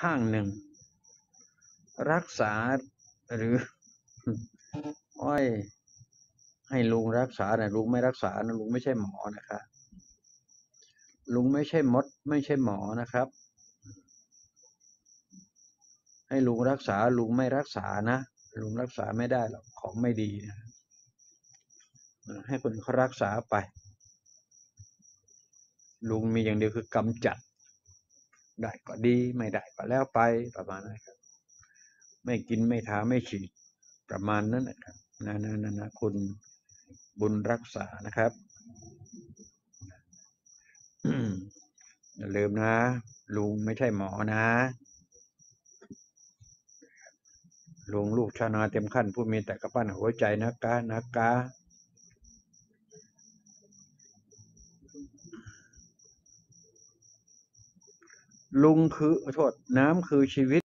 ข้างหนึ่ง รักษาหรืออ้อยให้ลุงรักษานะลุงไม่รักษานะลุงไม่ใช่หมอนะครับลุงไม่ใช่มด ไม่ใช่หมอนะครับ ให้ลุงรักษาลุงไม่รักษานะลุงรักษาไม่ได้หรอกของไม่ดีนะให้คนเขารักษาไป ลุงมีอย่างเดียวคือกำจัด ได้ก็ดี ไม่ได้ก็แล้วไปประมาณนั้นครับ ไม่กินไม่ทาไม่ฉีดประมาณนั้นนะครับนะนะนะนะคุณบุญรักษานะครับอย่าลืมนะ ลุงไม่ใช่หมอนะ ลุงลูกชาวนาเต็มขั้นผู้มีแต่กระปั้นหัวใจนะกานะกา ลุงคือโทษน้ำคือชีวิต